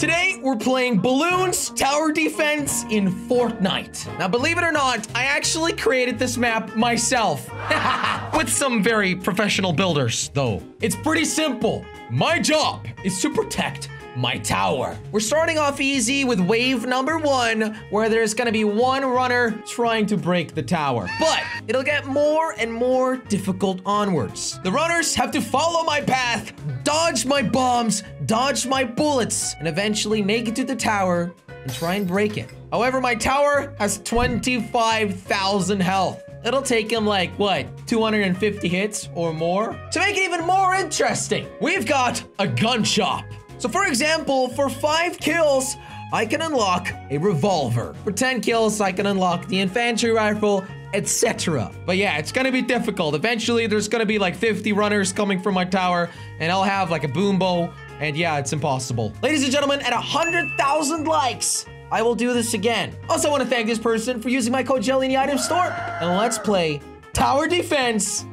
Today, we're playing Bloons Tower Defense in Fortnite. Now, believe it or not, I actually created this map myself. With some very professional builders, though. It's pretty simple. My job is to protect my tower. We're starting off easy with wave number one, where there's gonna be one runner trying to break the tower. But it'll get more and more difficult onwards. The runners have to follow my path, dodge my bombs, dodge my bullets, and eventually make it to the tower and try and break it. However, my tower has 25,000 health. It'll take him like, what, 250 hits or more? To make it even more interesting, we've got a gun shop. So for example, for five kills, I can unlock a revolver. For 10 kills, I can unlock the infantry rifle, etc. But yeah, it's gonna be difficult. Eventually, there's gonna be like 50 runners coming from my tower, and I'll have like a boom bow, and yeah, it's impossible. Ladies and gentlemen, at 100,000 likes, I will do this again. Also, I want to thank this person for using my code Jelly in the item store, and let's play Tower Defense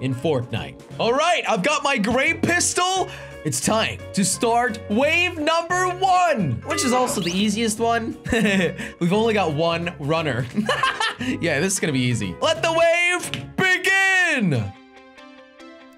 in Fortnite. All right, I've got my gray pistol. It's time to start wave number one, which is also the easiest one. We've only got one runner. yeah, this is gonna be easy. Let the wave begin.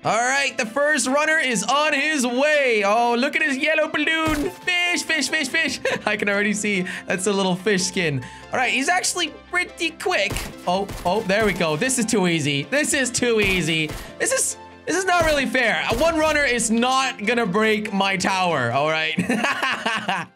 All right, the first runner is on his way. Oh, look at his yellow balloon. Fish, fish, fish, fish. I can already see that's a little fish skin. All right, he's actually pretty quick. Oh, oh, there we go. This is too easy. This is too easy. This is this is not really fair. Uh, one runner is not gonna break my tower, all right?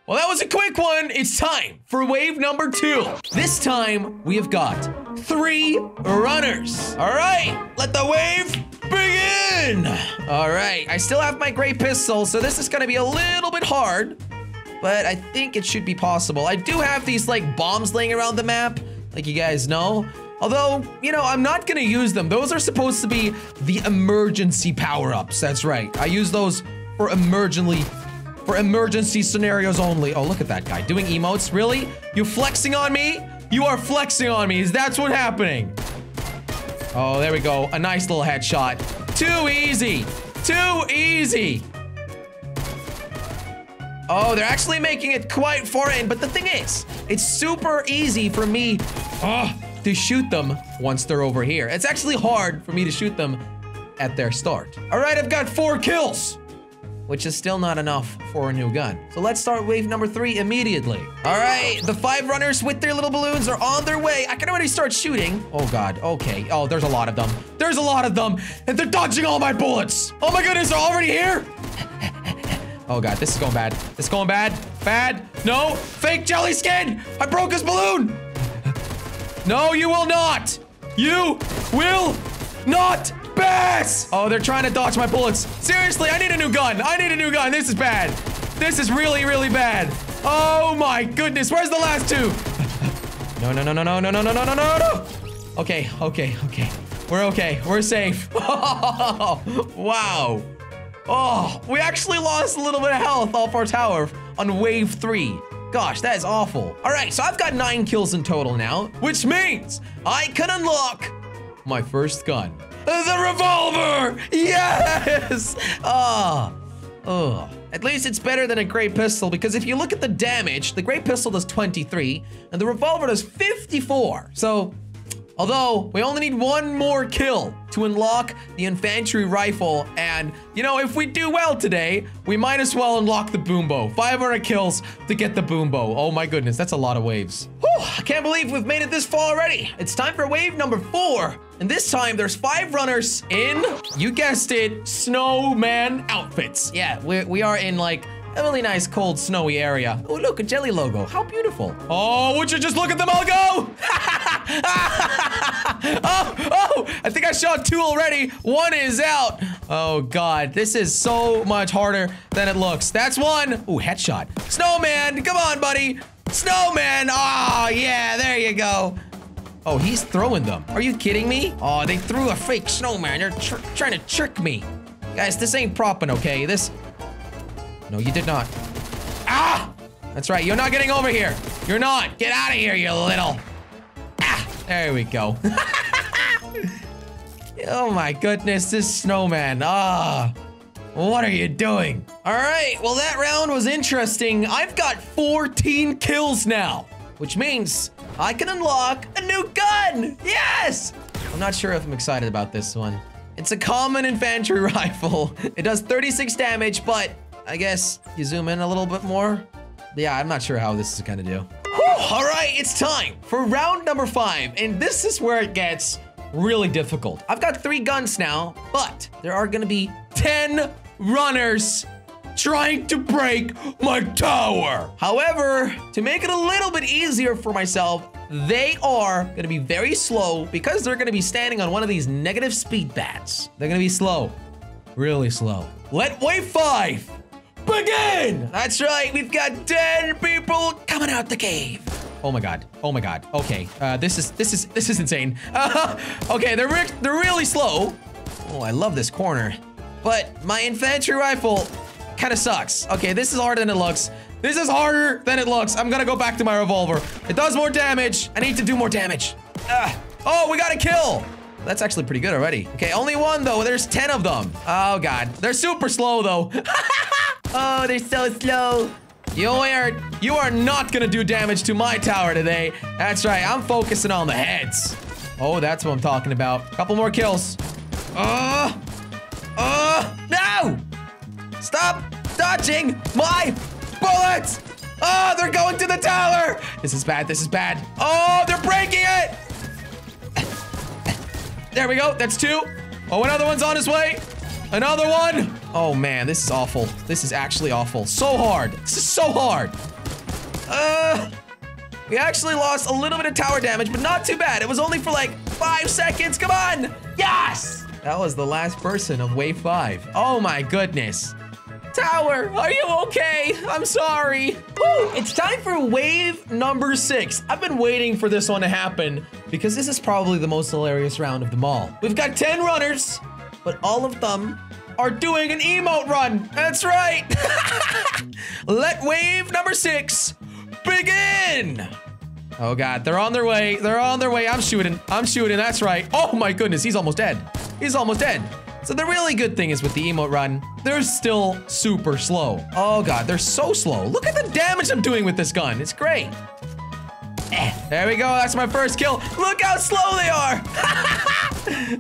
well, that was a quick one. It's time for wave number two. This time, we have got three runners. All right, let the wave begin. All right, I still have my gray pistol, so this is gonna be a little bit hard, but I think it should be possible. I do have these like bombs laying around the map, like you guys know. Although, you know, I'm not gonna use them. Those are supposed to be the emergency power-ups. That's right. I use those for emergently, for emergency scenarios only. Oh, look at that guy doing emotes. Really? You flexing on me? You are flexing on me. Is that's what's happening? Oh, there we go. A nice little headshot. Too easy. Too easy. Oh, they're actually making it quite far in. But the thing is, it's super easy for me. Oh, to shoot them once they're over here. It's actually hard for me to shoot them at their start. All right, I've got four kills, which is still not enough for a new gun. So let's start wave number three immediately. All right, the five runners with their little balloons are on their way. I can already start shooting. Oh God, okay. Oh, there's a lot of them. There's a lot of them, and they're dodging all my bullets. Oh my goodness, they're already here? Oh God, this is going bad. This is going bad. Bad. No, fake jelly skin. I broke his balloon. No, you will not. You will not pass. Oh, they're trying to dodge my bullets. Seriously, I need a new gun. I need a new gun. This is bad. This is really, really bad. Oh my goodness. Where's the last two? No, no, no, no, no, no, no, no, no, no, no, no. Okay, okay, okay. We're okay. We're safe. wow. Oh, we actually lost a little bit of health off our tower on wave three. Gosh, that is awful. All right, so I've got nine kills in total now, which means I can unlock my first gun. The revolver! Yes! Ah. Oh. At least it's better than a gray pistol because if you look at the damage, the gray pistol does 23 and the revolver does 54. So Although, we only need one more kill to unlock the infantry rifle. And, you know, if we do well today, we might as well unlock the Boom Bow. 500 kills to get the Boom Bow. Oh my goodness, that's a lot of waves. Whew, I can't believe we've made it this far already. It's time for wave number four. And this time, there's five runners in, you guessed it, snowman outfits. Yeah, we, we are in like a really nice, cold, snowy area. Oh, look, a jelly logo. How beautiful. Oh, would you just look at them all go? oh, oh, I think I shot two already. One is out. Oh, God. This is so much harder than it looks. That's one. Ooh, headshot. Snowman, come on, buddy. Snowman. Oh, yeah, there you go. Oh, he's throwing them. Are you kidding me? Oh, they threw a fake snowman. They're tr trying to trick me. Guys, this ain't propping, okay? This... No, you did not. Ah! That's right. You're not getting over here. You're not. Get out of here, you little... Ah! There we go. oh my goodness, this snowman. Ah. What are you doing? All right, well, that round was interesting. I've got 14 kills now, which means I can unlock a new gun. Yes! I'm not sure if I'm excited about this one. It's a common infantry rifle. It does 36 damage, but I guess you zoom in a little bit more. Yeah, I'm not sure how this is gonna do. Whew, all right, it's time for round number five, and this is where it gets really difficult. I've got three guns now, but there are gonna be 10 runners trying to break my tower. However, to make it a little bit easier for myself, they are going to be very slow because they're going to be standing on one of these negative speed bats. They're going to be slow, really slow. Let wave five begin. That's right. We've got 10 people coming out the cave. Oh my god. Oh my god. Okay. Uh, this is this is this is insane. Uh, okay, they're re they're really slow. Oh, I love this corner. But my infantry rifle kind of sucks. Okay, this is harder than it looks. This is harder than it looks. I'm gonna go back to my revolver. It does more damage. I need to do more damage. Uh, oh, we got a kill. That's actually pretty good already. Okay, only one though. There's 10 of them. Oh god. They're super slow though. oh, they're so slow. You are, you are not gonna do damage to my tower today. That's right, I'm focusing on the heads. Oh, that's what I'm talking about. Couple more kills. Uh, uh, no! Stop dodging my bullets! Oh, they're going to the tower! This is bad, this is bad. Oh, they're breaking it! There we go, that's two. Oh, another one's on his way. Another one. Oh man, this is awful. This is actually awful. So hard. This is so hard. Uh, we actually lost a little bit of tower damage, but not too bad. It was only for like five seconds. Come on. Yes. That was the last person of wave five. Oh my goodness. Tower, are you okay? I'm sorry. It's time for wave number six. I've been waiting for this one to happen because this is probably the most hilarious round of them all. We've got 10 runners, but all of them are doing an emote run. That's right. Let wave number six begin. Oh God, they're on their way. They're on their way. I'm shooting. I'm shooting. That's right. Oh my goodness, he's almost dead. He's almost dead. So the really good thing is with the emote run, they're still super slow. Oh God, they're so slow. Look at the damage I'm doing with this gun. It's great. Eh, there we go. That's my first kill. Look how slow they are.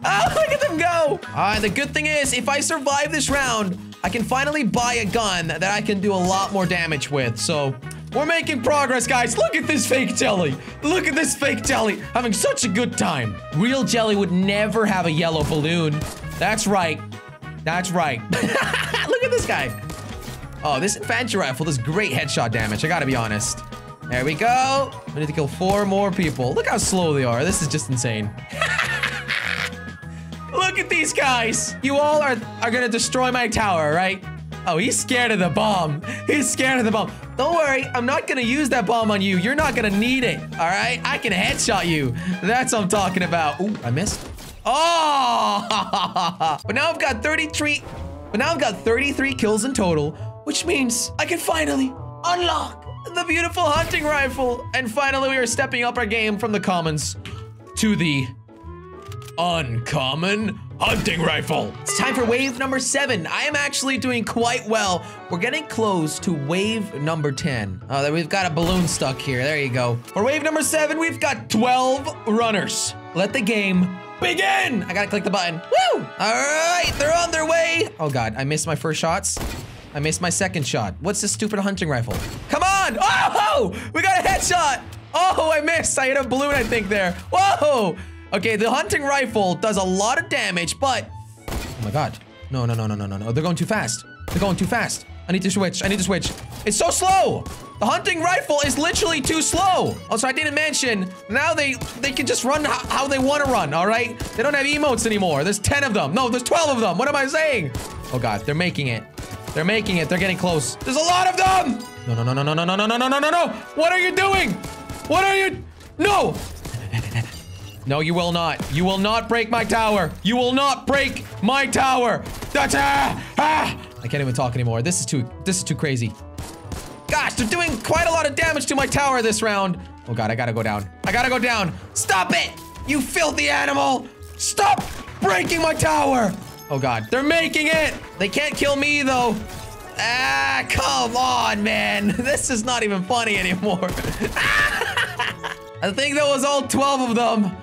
oh, look at them go. All right, the good thing is if I survive this round, I can finally buy a gun that I can do a lot more damage with. So we're making progress, guys. Look at this fake jelly. Look at this fake jelly. Having such a good time. Real jelly would never have a yellow balloon. That's right. That's right. Look at this guy. Oh, this infantry rifle does great headshot damage. I gotta be honest. There we go. We need to kill four more people. Look how slow they are. This is just insane. Look at these guys. You all are, are gonna destroy my tower, right? Oh, he's scared of the bomb. He's scared of the bomb. Don't worry, I'm not gonna use that bomb on you. You're not gonna need it, all right? I can headshot you. That's what I'm talking about. Ooh, I missed. Oh! but now I've got 33, but now I've got 33 kills in total, which means I can finally unlock the beautiful hunting rifle. And finally, we are stepping up our game from the commons to the uncommon hunting rifle. It's time for wave number seven. I am actually doing quite well. We're getting close to wave number 10. Oh, we've got a balloon stuck here. There you go. For wave number seven, we've got 12 runners. Let the game begin. I gotta click the button. Woo! All right, they're on their way. Oh God, I missed my first shots. I missed my second shot. What's this stupid hunting rifle? Come on! Oh! We got a headshot! Oh, I missed. I hit a balloon, I think, there. Whoa! Okay, the hunting rifle does a lot of damage, but... Oh my god. No, no, no, no, no, no, no. They're going too fast. They're going too fast. I need to switch. I need to switch. It's so slow! The hunting rifle is literally too slow. Also, I didn't mention, now they they can just run how they want to run, all right? They don't have emotes anymore. There's 10 of them. No, there's 12 of them. What am I saying? Oh god, they're making it. They're making it. They're getting close. There's a lot of them! No, no, no, no, no, no, no, no, no, no, no, no! What are you doing? What are you? No! No, you will not. You will not break my tower. You will not break my tower. That's ah, ah. I can't even talk anymore. This is too, this is too crazy. Gosh, they're doing quite a lot of damage to my tower this round. Oh God, I gotta go down. I gotta go down. Stop it, you filthy animal. Stop breaking my tower. Oh God, they're making it. They can't kill me though. Ah, come on, man. This is not even funny anymore. I think that was all 12 of them.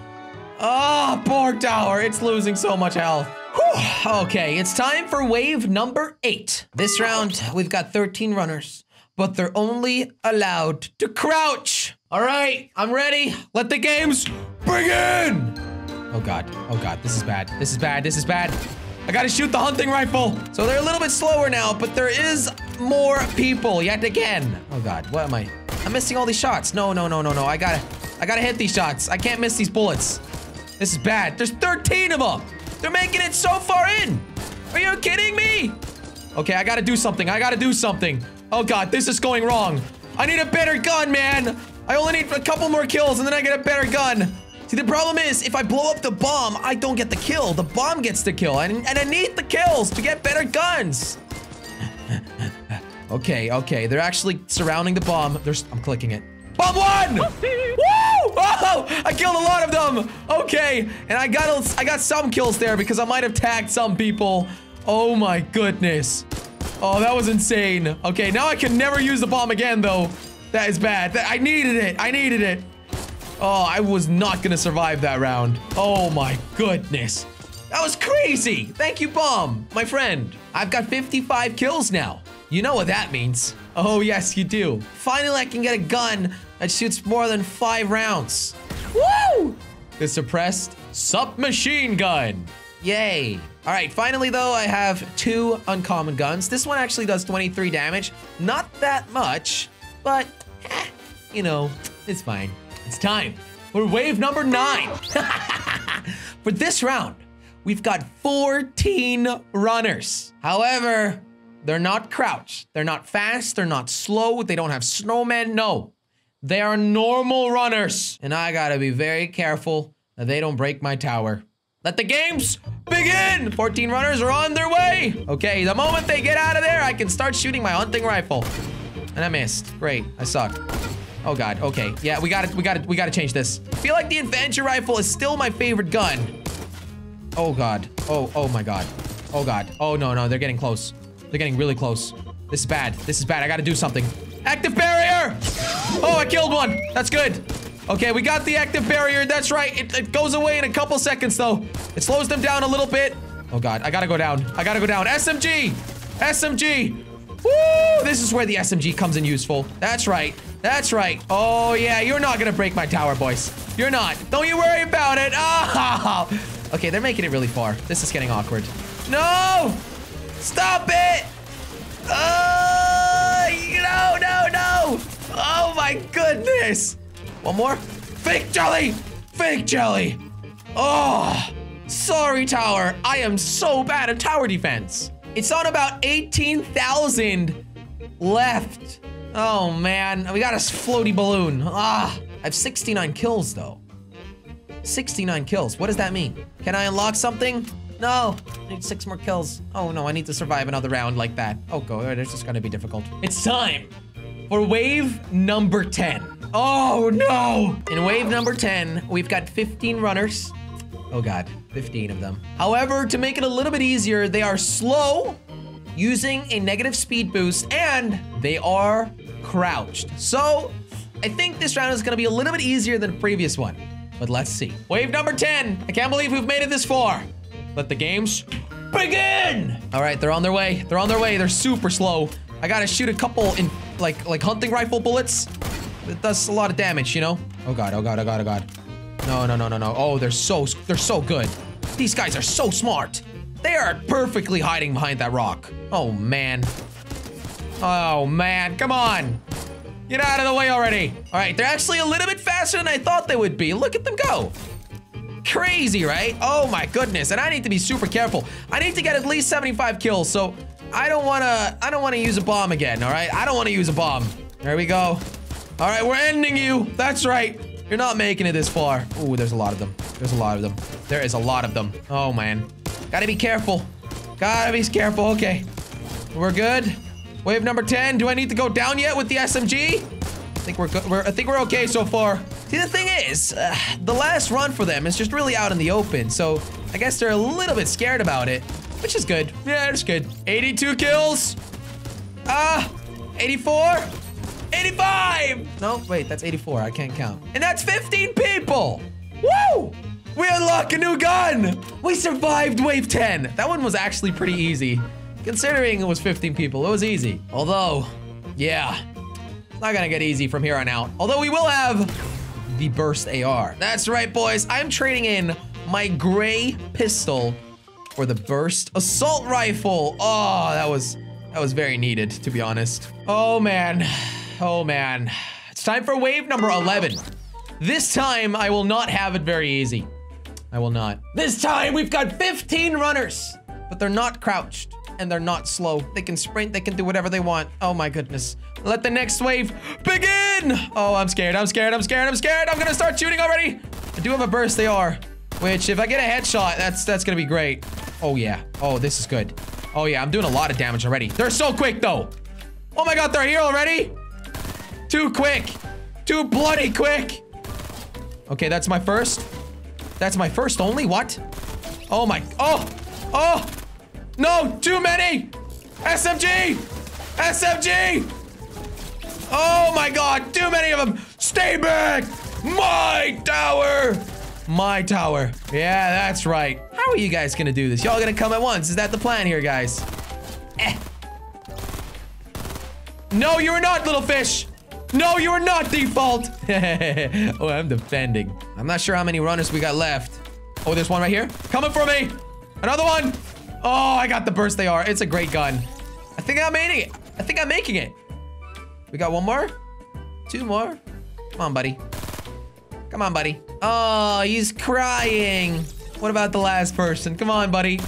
Oh, poor tower. It's losing so much health. Whew. Okay, it's time for wave number eight. This round, we've got 13 runners, but they're only allowed to crouch. All right, I'm ready. Let the games begin. Oh God, oh God, this is bad. This is bad, this is bad. I gotta shoot the hunting rifle. So they're a little bit slower now, but there is more people yet again. Oh God, what am I? I'm missing all these shots. No, no, no, no, no. I gotta, I gotta hit these shots. I can't miss these bullets. This is bad. There's 13 of them. They're making it so far in. Are you kidding me? Okay, I gotta do something. I gotta do something. Oh God, this is going wrong. I need a better gun, man. I only need a couple more kills and then I get a better gun. See, the problem is, if I blow up the bomb, I don't get the kill. The bomb gets the kill, and, and I need the kills to get better guns. okay, okay. They're actually surrounding the bomb. There's, I'm clicking it. Bomb one! Woo! Oh, I killed a lot of them. Okay, and I got I got some kills there because I might have tagged some people. Oh my goodness. Oh, that was insane. Okay, now I can never use the bomb again, though. That is bad. I needed it. I needed it. Oh, I was not gonna survive that round. Oh my goodness. That was crazy. Thank you, Bomb, my friend. I've got 55 kills now. You know what that means. Oh, yes, you do. Finally, I can get a gun that shoots more than five rounds. Woo! The suppressed submachine gun. Yay. All right, finally, though, I have two uncommon guns. This one actually does 23 damage. Not that much, but, eh, you know, it's fine. It's time for wave number nine. for this round, we've got 14 runners. However, they're not crouched. They're not fast. They're not slow. They don't have snowmen. No, they are normal runners. And I gotta be very careful that they don't break my tower. Let the games begin! 14 runners are on their way. Okay, the moment they get out of there, I can start shooting my hunting rifle. And I missed. Great, I suck. Oh god, okay. Yeah, we gotta, we gotta, we gotta change this. I feel like the adventure rifle is still my favorite gun. Oh god. Oh, oh my god. Oh god. Oh no, no, they're getting close. They're getting really close. This is bad. This is bad. I gotta do something. Active barrier! Oh, I killed one. That's good. Okay, we got the active barrier. That's right. It, it goes away in a couple seconds, though. It slows them down a little bit. Oh god, I gotta go down. I gotta go down. SMG! SMG! Woo! This is where the SMG comes in useful. That's right. That's right. Oh, yeah, you're not gonna break my tower, boys. You're not. Don't you worry about it. Oh! Okay, they're making it really far. This is getting awkward. No! Stop it! Uh, no, no, no! Oh my goodness! One more. Fake jelly! Fake jelly! Oh! Sorry, tower. I am so bad at tower defense. It's on about 18,000 left. Oh, man. We got a floaty balloon. Ah, I have 69 kills, though. 69 kills. What does that mean? Can I unlock something? No, I need six more kills. Oh no, I need to survive another round like that. Oh god, it's just gonna be difficult. It's time for wave number 10. Oh no! In wave number 10, we've got 15 runners. Oh god, 15 of them. However, to make it a little bit easier, they are slow, using a negative speed boost, and they are crouched. So, I think this round is gonna be a little bit easier than the previous one. But let's see. Wave number 10. I can't believe we've made it this far. Let the games begin! All right, they're on their way. They're on their way. They're super slow. I gotta shoot a couple in, like, like hunting rifle bullets. It does a lot of damage, you know? Oh god, oh god, oh god, oh god. No, no, no, no, no. Oh, they're so, they're so good. These guys are so smart. They are perfectly hiding behind that rock. Oh, man. Oh, man, come on. Get out of the way already. All right, they're actually a little bit faster than I thought they would be. Look at them go. Crazy, right? Oh my goodness. And I need to be super careful. I need to get at least 75 kills, so I don't wanna, I don't wanna use a bomb again, all right? I don't wanna use a bomb. There we go. All right, we're ending you. That's right. You're not making it this far. Oh, there's a lot of them. There's a lot of them. There is a lot of them. Oh, man. Gotta be careful. Gotta be careful. Okay. We're good. Wave number 10. Do I need to go down yet with the SMG? I think we're good. I think we're okay so far. See, the thing is, uh, the last run for them is just really out in the open, so I guess they're a little bit scared about it. Which is good. Yeah, it's good. 82 kills. Ah, 84. 85! No, wait, that's 84. I can't count. And that's 15 people! Woo! We unlock a new gun! We survived wave 10. That one was actually pretty easy. Considering it was 15 people, it was easy. Although, yeah, it's not gonna get easy from here on out. Although we will have the burst AR. That's right, boys. I'm trading in my gray pistol for the burst assault rifle. Oh, that was that was very needed, to be honest. Oh man. Oh man. It's time for wave number 11. This time, I will not have it very easy. I will not. This time, we've got 15 runners, but they're not crouched and they're not slow. They can sprint, they can do whatever they want. Oh my goodness. Let the next wave begin! Oh, I'm scared, I'm scared, I'm scared, I'm scared. I'm gonna start shooting already. I do have a burst AR. Which, if I get a headshot, that's that's gonna be great. Oh yeah, oh, this is good. Oh yeah, I'm doing a lot of damage already. They're so quick though. Oh my God, they're here already? Too quick. Too bloody quick. Okay, that's my first. That's my first only? What? Oh my... Oh! Oh! No! Too many! SMG! SMG! Oh my god! Too many of them! Stay back! My tower! My tower. Yeah, that's right. How are you guys gonna do this? Y'all gonna come at once? Is that the plan here, guys? Eh. No, you are not, little fish! No, you are not default. oh, I'm defending. I'm not sure how many runners we got left. Oh, there's one right here. Coming for me. Another one. Oh, I got the burst AR. It's a great gun. I think I'm making it. I think I'm making it. We got one more. Two more. Come on, buddy. Come on, buddy. Oh, he's crying. What about the last person? Come on, buddy.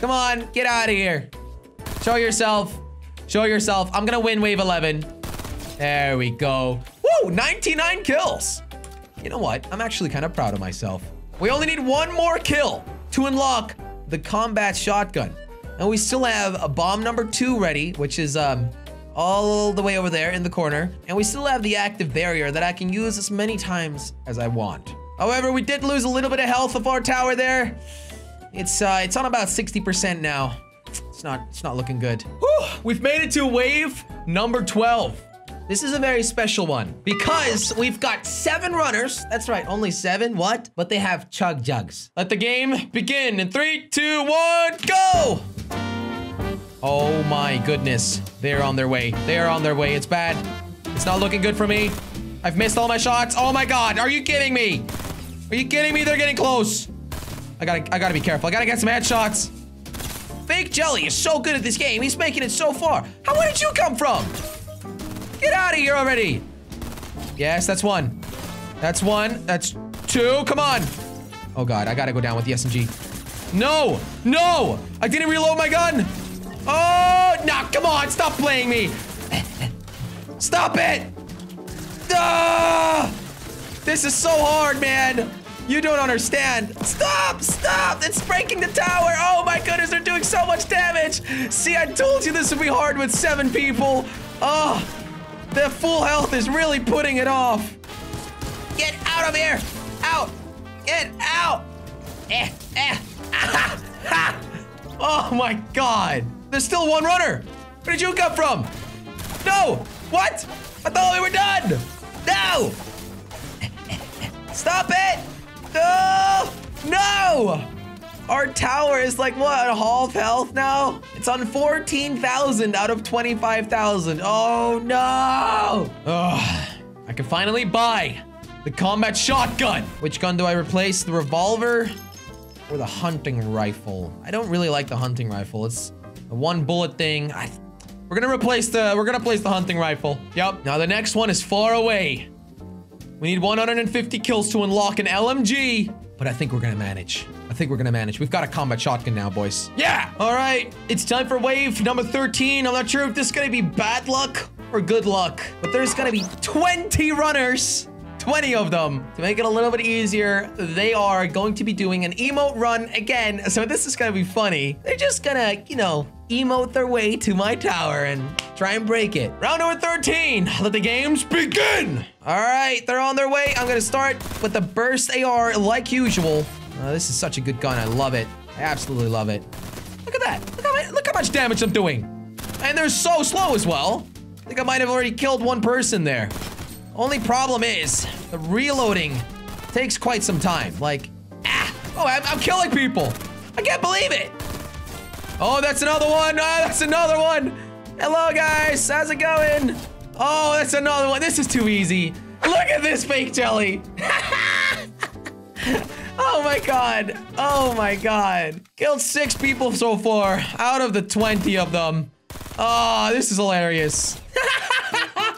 Come on, get out of here. Show yourself. Show yourself. I'm gonna win wave 11. There we go. Woo, 99 kills. You know what? I'm actually kind of proud of myself. We only need one more kill to unlock the combat shotgun. And we still have a bomb number two ready, which is um all the way over there in the corner. And we still have the active barrier that I can use as many times as I want. However, we did lose a little bit of health of our tower there. It's uh, it's on about 60% now. It's not, it's not looking good. Whew, we've made it to wave number 12. This is a very special one because we've got seven runners. That's right, only seven. What? But they have chug jugs. Let the game begin in three, two, one, go! Oh my goodness. They're on their way. They're on their way. It's bad. It's not looking good for me. I've missed all my shots. Oh my god. Are you kidding me? Are you kidding me? They're getting close. I gotta, I gotta be careful. I gotta get some headshots. Fake Jelly is so good at this game. He's making it so far. How, where did you come from? Get out of here already. Yes, that's one. That's one. That's two. Come on. Oh, God. I gotta go down with the SMG. No. No. I didn't reload my gun. Oh, no. Come on. Stop playing me. Stop it. Ah! This is so hard, man. You don't understand. Stop! Stop! It's breaking the tower! Oh my goodness, they're doing so much damage! See, I told you this would be hard with seven people! Oh, the full health is really putting it off. Get out of here! Out! Get out! Eh, eh. Ah, ha. Oh my god! There's still one runner! Where did you come from? No! What? I thought we were done! No! Stop it! No! No! Our tower is like, what, a half health now? It's on 14,000 out of 25,000. Oh, no! Ugh. I can finally buy the combat shotgun. Which gun do I replace? The revolver or the hunting rifle? I don't really like the hunting rifle. It's a one bullet thing. I, we're gonna replace the, we're gonna place the hunting rifle. Yep. Now the next one is far away. We need 150 kills to unlock an LMG, but I think we're gonna manage. I think we're gonna manage. We've got a combat shotgun now, boys. Yeah! All right, it's time for wave number 13. I'm not sure if this is gonna be bad luck or good luck, but there's gonna be 20 runners 20 of them. To make it a little bit easier, they are going to be doing an emote run again. So this is gonna be funny. They're just gonna, you know, emote their way to my tower and try and break it. Round number 13, let the games begin. All right, they're on their way. I'm gonna start with the burst AR like usual. Oh, this is such a good gun. I love it. I absolutely love it. Look at that. Look how, look how much damage I'm doing. And they're so slow as well. I think I might have already killed one person there. Only problem is, the reloading takes quite some time. Like, ah, oh, I'm, I'm killing people. I can't believe it. Oh, that's another one. Oh, that's another one. Hello, guys. How's it going? Oh, that's another one. This is too easy. Look at this fake jelly. oh my god. Oh my god. Killed six people so far out of the 20 of them. Oh, this is hilarious.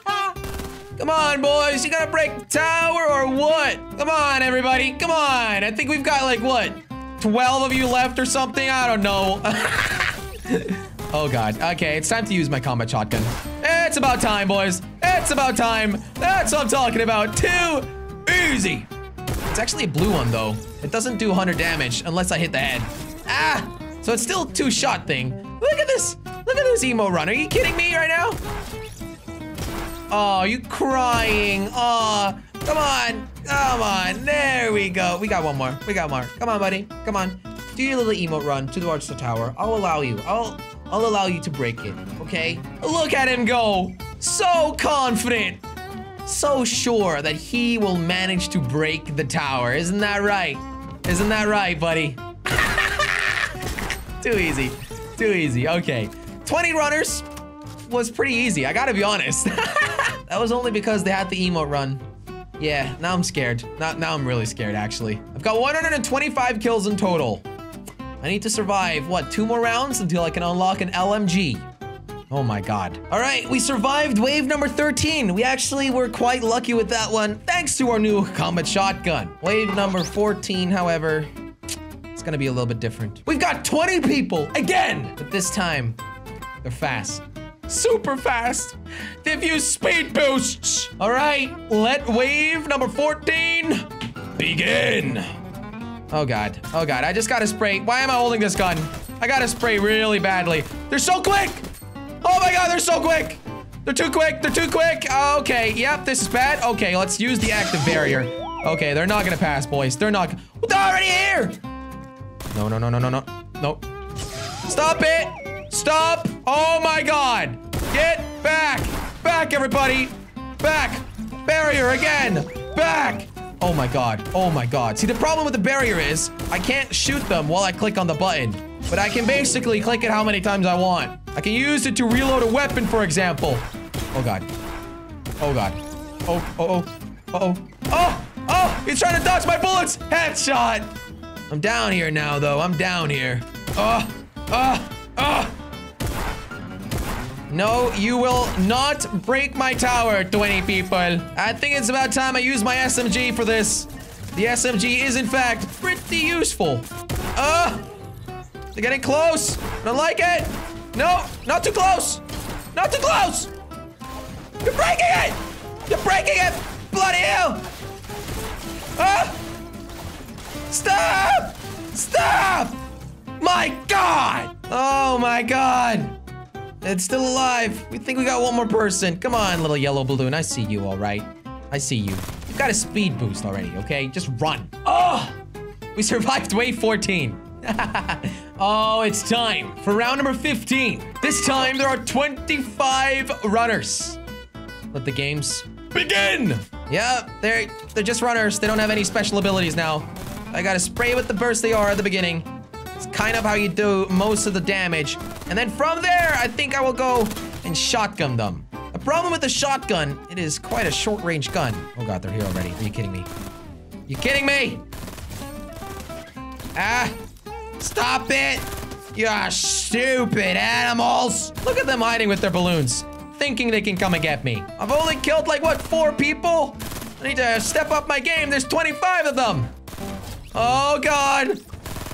Come on, boys. You gotta break the tower or what? Come on, everybody. Come on. I think we've got like, what? 12 of you left or something? I don't know. oh, God. Okay, it's time to use my combat shotgun. It's about time, boys. It's about time. That's what I'm talking about. Too easy. It's actually a blue one, though. It doesn't do 100 damage unless I hit the head. Ah! So it's still two-shot thing. Look at this. Look at this emo run. Are you kidding me right now? Oh, you crying. Oh, come on. Come on. There we go. We got one more. We got more. Come on, buddy. Come on. Do your little emote run towards the tower. I'll allow you. I'll I'll allow you to break it. Okay? Look at him go. So confident. So sure that he will manage to break the tower. Isn't that right? Isn't that right, buddy? Too easy. Too easy. Okay. 20 runners was pretty easy. I gotta be honest. that was only because they had the emote run. Yeah, now I'm scared. Now, now I'm really scared, actually. I've got 125 kills in total. I need to survive, what, two more rounds until I can unlock an LMG. Oh my god. All right, we survived wave number 13. We actually were quite lucky with that one, thanks to our new combat shotgun. Wave number 14, however, it's gonna be a little bit different. We've got 20 people, again! But this time, they're fast. Super fast. They've used speed boosts. All right, let wave number 14 begin. Oh God, oh God, I just gotta spray. Why am I holding this gun? I gotta spray really badly. They're so quick. Oh my God, they're so quick. They're too quick, they're too quick. Okay, yep, this is bad. Okay, let's use the active barrier. Okay, they're not gonna pass, boys. They're not, they're already here. No, no, no, no, no, no, no. Stop it. Stop. Oh my god. Get back. Back, everybody. Back. Barrier again. Back. Oh my god. Oh my god. See, the problem with the barrier is I can't shoot them while I click on the button. But I can basically click it how many times I want. I can use it to reload a weapon, for example. Oh god. Oh god. Oh, oh, oh. Oh. Oh! Oh! He's trying to dodge my bullets! Headshot! I'm down here now, though. I'm down here. Oh! Oh! Oh! No, you will not break my tower, 20 people. I think it's about time I use my SMG for this. The SMG is, in fact, pretty useful. Uh, they're getting close. Don't like it. No, not too close. Not too close. You're breaking it. You're breaking it. Bloody hell. Ah! Stop! Stop! My God! Oh my God! It's still alive. We think we got one more person. Come on, little yellow balloon. I see you, all right. I see you. You've got a speed boost already, okay? Just run. Oh! We survived wave 14. oh, it's time for round number 15. This time, there are 25 runners. Let the games begin! Yep, they're, they're just runners. They don't have any special abilities now. I gotta spray with the burst AR at the beginning. It's kind of how you do most of the damage. And then from there, I think I will go and shotgun them. The problem with the shotgun, it is quite a short-range gun. Oh god, they're here already. Are you kidding me? You kidding me? Ah! Stop it! You stupid animals! Look at them hiding with their balloons, thinking they can come and get me. I've only killed like, what, four people? I need to step up my game. There's 25 of them. Oh, God.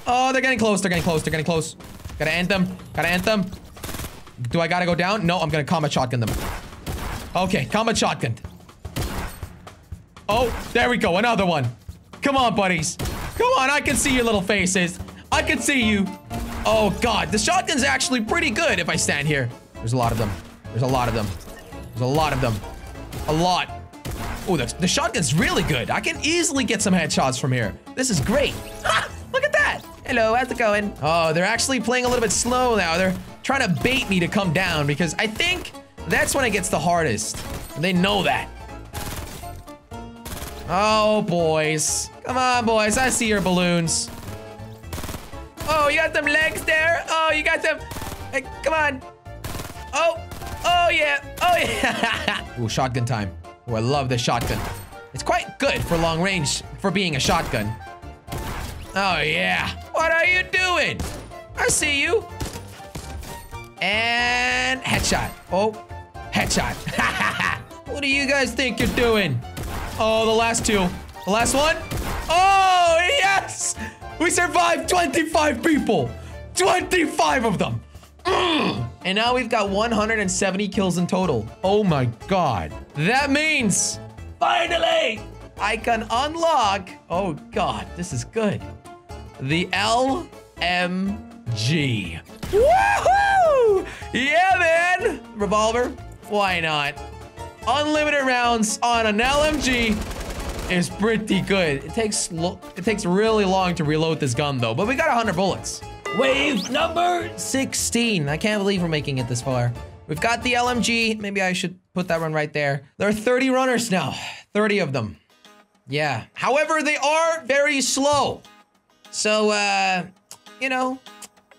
Oh, they're getting close. They're getting close. They're getting close. Gotta end them. Gotta end them. Do I gotta go down? No, I'm gonna combat shotgun them. Okay, combat shotgun. Oh, there we go. Another one. Come on, buddies. Come on, I can see your little faces. I can see you. Oh, God. The shotgun's actually pretty good if I stand here. There's a lot of them. There's a lot of them. There's a lot of them. A lot. Oh, the, the shotgun's really good. I can easily get some headshots from here. This is great. Hello, how's it going? Oh, they're actually playing a little bit slow now. They're trying to bait me to come down because I think that's when it gets the hardest. They know that. Oh, boys. Come on, boys. I see your balloons. Oh, you got them legs there? Oh, you got them. Hey, come on. Oh, oh yeah. Oh yeah. Ooh, shotgun time. Oh, I love the shotgun. It's quite good for long range for being a shotgun. Oh yeah. What are you doing? I see you. And headshot. Oh, headshot. what do you guys think you're doing? Oh, the last two. The last one. Oh, yes. We survived 25 people. 25 of them. And now we've got 170 kills in total. Oh my god. That means, finally, I can unlock. Oh god, this is good. The LMG. Woohoo! Yeah, man. Revolver. Why not? Unlimited rounds on an LMG is pretty good. It takes it takes really long to reload this gun though, but we got 100 bullets. Wave number 16. I can't believe we're making it this far. We've got the LMG. Maybe I should put that one right there. There are 30 runners now. 30 of them. Yeah. However, they are very slow. So, uh, you know,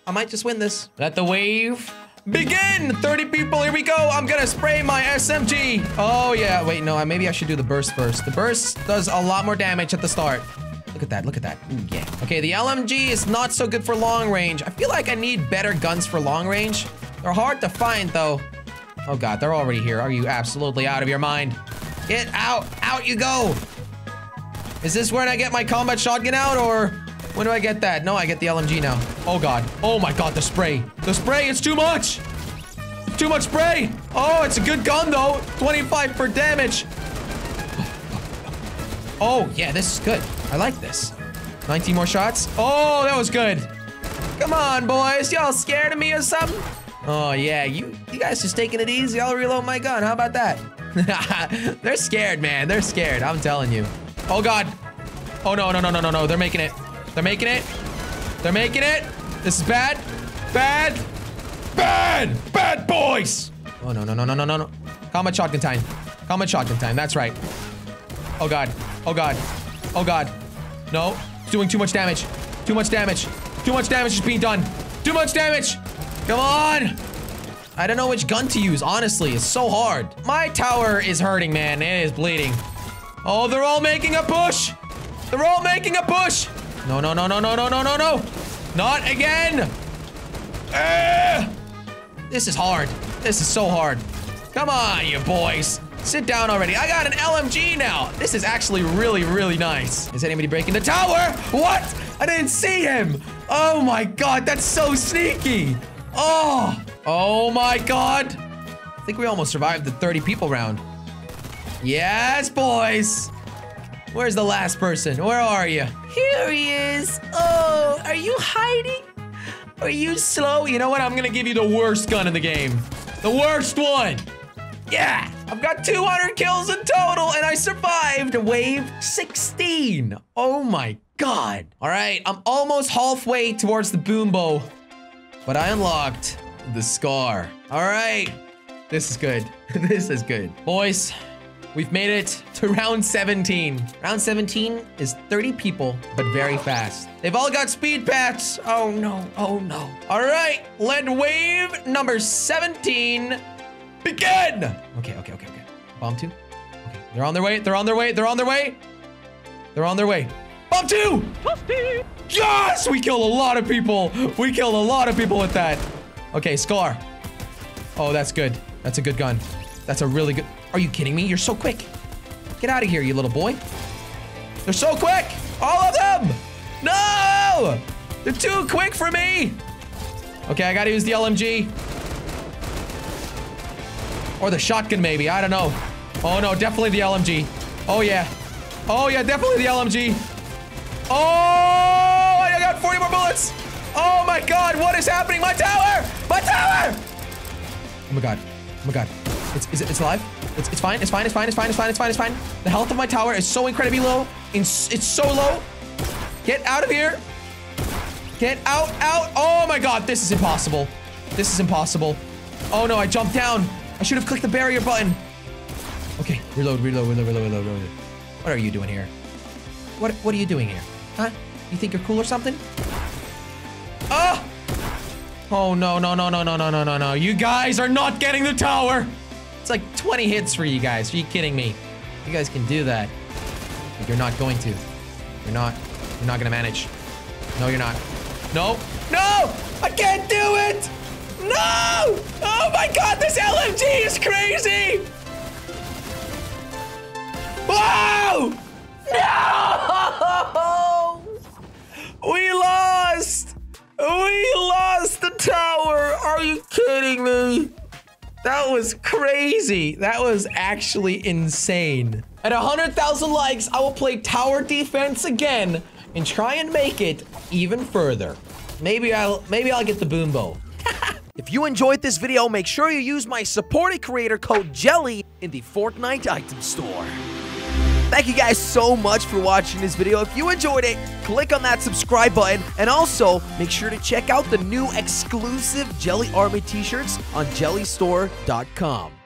I might just win this. Let the wave begin. 30 people, here we go. I'm gonna spray my SMG. Oh, yeah. Wait, no, maybe I should do the burst first. The burst does a lot more damage at the start. Look at that, look at that. Ooh, yeah. Okay, the LMG is not so good for long range. I feel like I need better guns for long range. They're hard to find, though. Oh, God, they're already here. Are you absolutely out of your mind? Get out. Out you go. Is this when I get my combat shotgun out, or when do I get that? No, I get the LMG now. Oh, God. Oh, my God, the spray. The spray is too much. Too much spray. Oh, it's a good gun, though. 25 for damage. Oh, yeah, this is good. I like this. 19 more shots. Oh, that was good. Come on, boys. Y'all scared of me or something? Oh, yeah. You, you guys just taking it easy. I'll reload my gun. How about that? They're scared, man. They're scared. I'm telling you. Oh, God. Oh, no, no, no, no, no, no. They're making it. They're making it. They're making it. This is bad. Bad. Bad. Bad boys. Oh, no, no, no, no, no, no, no. Combat shotgun time. Combat shotgun time. That's right. Oh, God. Oh, God. Oh, God. No. It's doing too much damage. Too much damage. Too much damage is being done. Too much damage. Come on. I don't know which gun to use, honestly. It's so hard. My tower is hurting, man. It is bleeding. Oh, they're all making a push. They're all making a push. No, no, no, no, no, no, no, no, no. Not again. Uh, this is hard. This is so hard. Come on, you boys. Sit down already. I got an LMG now. This is actually really, really nice. Is anybody breaking the tower? What? I didn't see him. Oh my god, that's so sneaky. Oh, oh my god. I think we almost survived the 30 people round. Yes, boys. Where's the last person? Where are you? Here he is. Oh, are you hiding? Are you slow? You know what? I'm gonna give you the worst gun in the game. The worst one. Yeah. I've got 200 kills in total and I survived wave 16. Oh my god. All right, I'm almost halfway towards the boom bow, but I unlocked the scar. All right, this is good. this is good. Boys, we've made it to round 17. Round 17 is 30 people, but very fast. They've all got speed paths. Oh no, oh no. All right, lead wave number 17 Begin! Okay, okay, okay, okay. Bomb two. Okay, they're on their way. They're on their way. They're on their way. They're on their way. Bomb two! Yes! We killed a lot of people. We killed a lot of people with that. Okay, Scar. Oh, that's good. That's a good gun. That's a really good... Are you kidding me? You're so quick. Get out of here, you little boy. They're so quick! All of them! No! They're too quick for me! Okay, I gotta use the LMG. Or the shotgun, maybe. I don't know. Oh, no. Definitely the LMG. Oh, yeah. Oh, yeah. Definitely the LMG. Oh, I got 40 more bullets. Oh, my God. What is happening? My tower. My tower. Oh, my God. Oh, my God. It's, is it, it's alive. It's, it's fine. It's fine. It's fine. It's fine. It's fine. It's fine. It's fine. The health of my tower is so incredibly low. It's, it's so low. Get out of here. Get out, out. Oh my god, this is impossible. This is impossible. Oh no, I jumped down. I should have clicked the barrier button. Okay, reload, reload, reload, reload, reload, reload. What are you doing here? What what are you doing here? Huh? You think you're cool or something? Oh! Oh no, no, no, no, no, no, no, no, no. You guys are not getting the tower! It's like 20 hits for you guys. Are you kidding me? You guys can do that. But you're not going to. You're not. You're not gonna manage. No, you're not. No. No! I can't do it! No! Oh my god, this LMG is crazy! Whoa! No! We lost! We lost the tower! Are you kidding me? That was crazy. That was actually insane. At 100,000 likes, I will play tower defense again and try and make it even further. Maybe I'll maybe I'll get the boom bow. if you enjoyed this video, make sure you use my supported creator code JELLY in the Fortnite item store. Thank you guys so much for watching this video. If you enjoyed it, click on that subscribe button and also make sure to check out the new exclusive Jelly Army t-shirts on jellystore.com.